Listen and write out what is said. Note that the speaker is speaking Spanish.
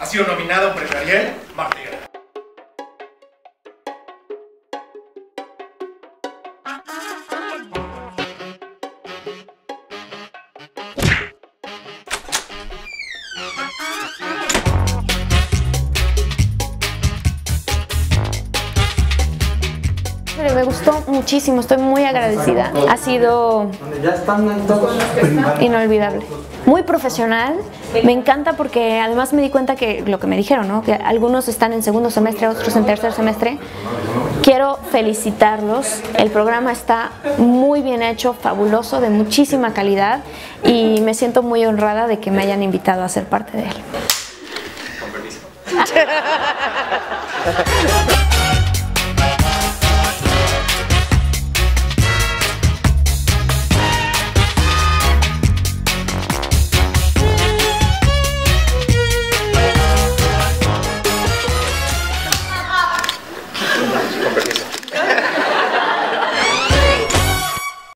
ha sido nominado Premio Ariel, Marta Me gustó muchísimo, estoy muy agradecida. Ha sido inolvidable. Muy profesional, me encanta porque además me di cuenta que lo que me dijeron, ¿no? que algunos están en segundo semestre, otros en tercer semestre. Quiero felicitarlos, el programa está muy bien hecho, fabuloso, de muchísima calidad y me siento muy honrada de que me hayan invitado a ser parte de él. Con permiso.